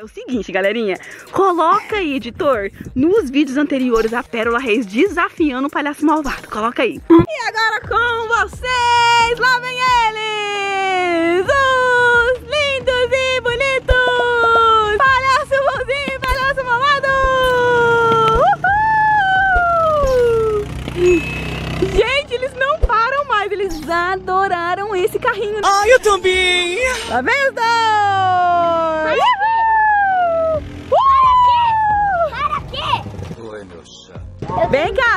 É o seguinte, galerinha, coloca aí, editor, nos vídeos anteriores a Pérola Reis desafiando o palhaço malvado. Coloca aí. E agora com vocês, lá vem eles, os lindos e bonitos, palhaço bonzinho e palhaço malvado. Uhul! Gente, eles não param mais, eles adoraram esse carrinho. Né? Ah, eu também! Lá vem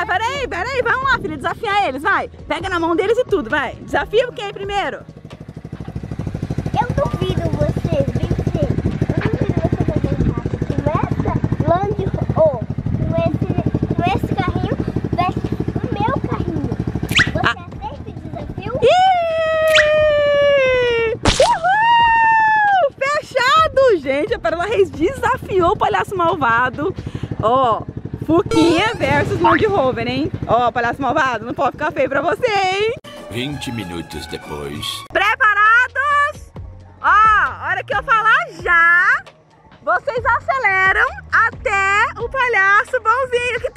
Peraí, peraí, vamos lá, filha, desafiar eles, vai. Pega na mão deles e tudo, vai. Desafia quem primeiro? Eu duvido você, você. Eu duvido você fazer rápido com essa Land ou com esse, com esse carrinho versus o meu carrinho. Você ah. aceita o desafio? Ih! Uhul! Fechado, gente. A Pérola Reis desafiou o palhaço malvado. Ó, oh, Fuquinha versus Land Rover, hein? Ó, oh, palhaço malvado, não pode ficar feio pra você, hein? 20 minutos depois. Preparados? Ó, oh, hora que eu falar já, vocês aceleram até o palhaço bonzinho que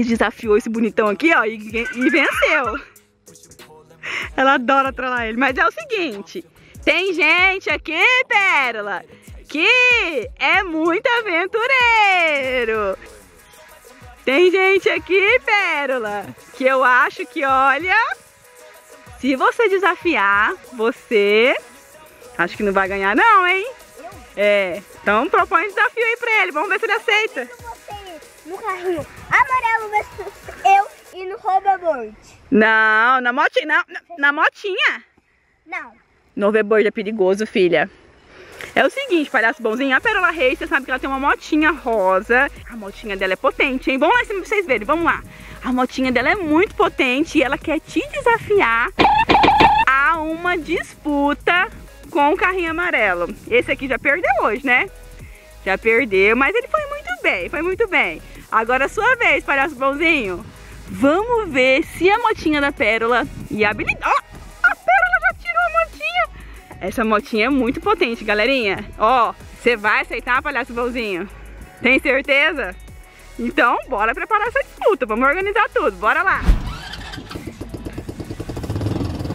Reis desafiou esse bonitão aqui, ó, e, e venceu. Ela adora trollar ele. Mas é o seguinte, tem gente aqui, Pérola, que é muito aventureiro. Tem gente aqui, Pérola, que eu acho que, olha, se você desafiar, você, acho que não vai ganhar não, hein? É, então propõe um desafio aí pra ele, vamos ver se ele aceita no carrinho amarelo versus eu e no hoverboard. Não, na motinha, na, na motinha. Não. No hoverboard é perigoso, filha. É o seguinte, palhaço bonzinho, a Pérola Reis, você sabe que ela tem uma motinha rosa. A motinha dela é potente, hein? Vamos lá em cima pra vocês verem, vamos lá. A motinha dela é muito potente e ela quer te desafiar a uma disputa com o carrinho amarelo. Esse aqui já perdeu hoje, né? Já perdeu, mas ele foi muito bem, foi muito bem. Agora é sua vez, palhaço bonzinho. Vamos ver se a motinha da Pérola e a habilidade... Oh, a Pérola já tirou a motinha. Essa motinha é muito potente, galerinha. Ó, oh, você vai aceitar, palhaço bonzinho? Tem certeza? Então, bora preparar essa disputa. Vamos organizar tudo. Bora lá.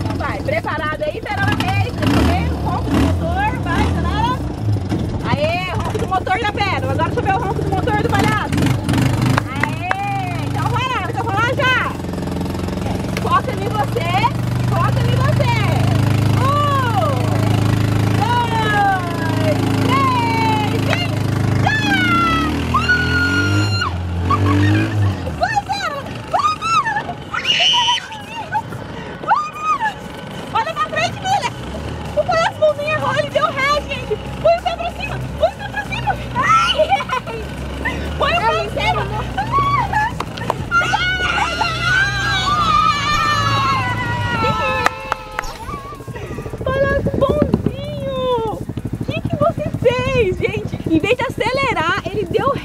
Então vai, preparado aí, Pérola Reis. Deixa o ronco motor. Vai, acelera. Aê, motor da Pérola. Deixa eu ver o ronco do motor do palhaço. Foca em você, foca em você.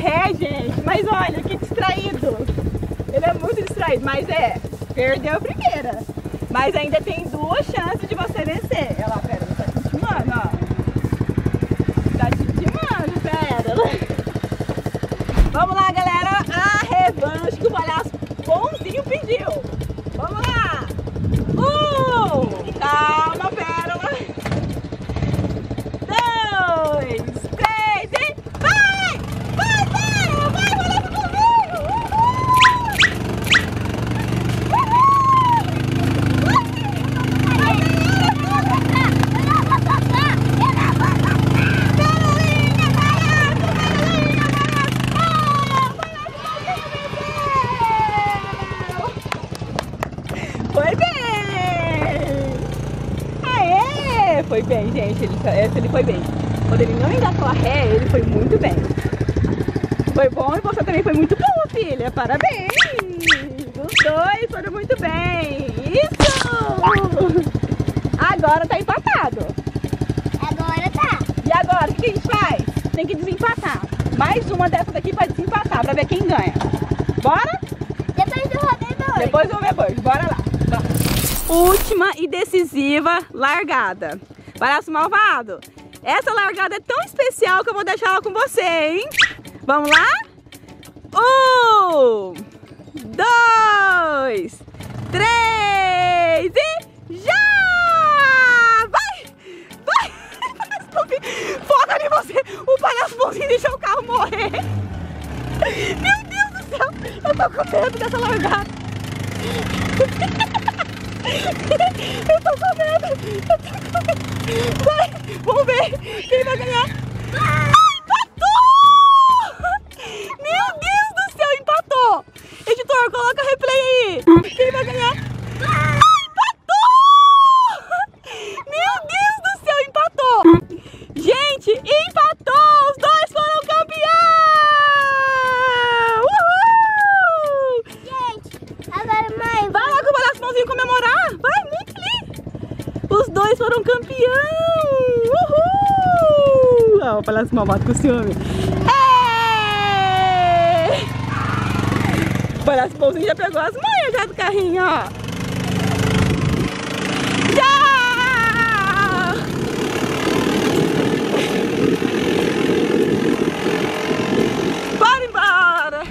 Ré, gente. Mas olha, que distraído. Ele é muito distraído, mas é, perdeu a primeira. Mas ainda tem duas chances de você vencer. Olha lá, pera, tá te intimando, ó. Tá te intimando, pera. Vamos lá, galera. A revanche que o palhaço bonzinho pediu. Vamos lá. Um, calma, pérola. Dois. Essa, essa ele foi bem. Quando ele não engatou a ré, ele foi muito bem. Foi bom e você também foi muito boa, filha. Parabéns! Os dois foram muito bem. Isso! Agora tá empatado. Agora tá. E agora, o que a gente faz? Tem que desempatar. Mais uma dessa daqui pra desempatar, pra ver quem ganha. Bora? Depois do rodeador. Depois do overboard, bora lá. Última e decisiva largada. Palhaço malvado. Essa largada é tão especial que eu vou deixar ela com você, hein? Vamos lá? Um, dois, três e já! Vai! Vai! Foca em você! O palhaço bonzinho deixou o carro morrer! Meu Deus do céu! Eu tô com medo dessa largada! Eu tô com medo! Eu tô com medo! Vai! Vamos ver quem vai ganhar! Empatou! Meu Deus do céu, empatou! Editor, coloca replay aí! Quem vai ganhar? Empatou! Meu Deus do céu, empatou! Gente, empatou! Os dois foram campeão! Uhul! Gente, agora mãe. Vai lá com o palhaço mãozinho comemorar! Vai, muito feliz! Os dois foram campeão! O palhaço malvado com ciúme. É! O palhaço bonzinho já pegou as manhas já do carrinho, ó. Já! Bora embora!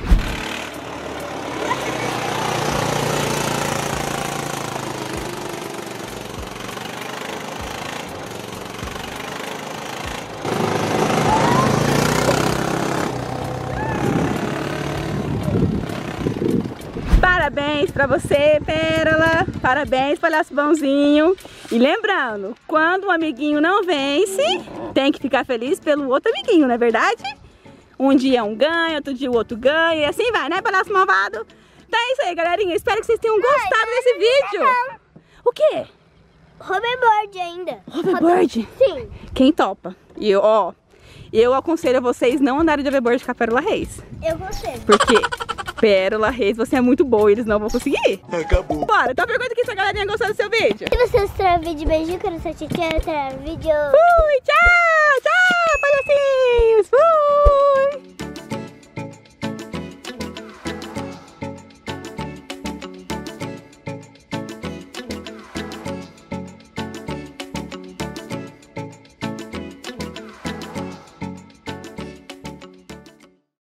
Parabéns pra você, Pérola. Parabéns, palhaço bonzinho. E lembrando, quando um amiguinho não vence, tem que ficar feliz pelo outro amiguinho, não é verdade? Um dia um ganha, outro dia o outro ganha e assim vai, né, palhaço malvado? Então é isso aí, galerinha. Espero que vocês tenham gostado desse vídeo. O quê? Hoverboard ainda. Hoverboard? Sim. Quem topa? E eu, ó, eu aconselho a vocês não andarem de hoverboard com a Pérola Reis. Eu gostei. Porque Pérola Reis, você é muito boa e eles não vão conseguir. Acabou. Bora, então pergunta aqui se a galerinha gostou do seu vídeo. Se você gostou do vídeo, beijinho, quero sua tia, quero vídeo. Fui, tchau, tchau, palhacinhos. Fui.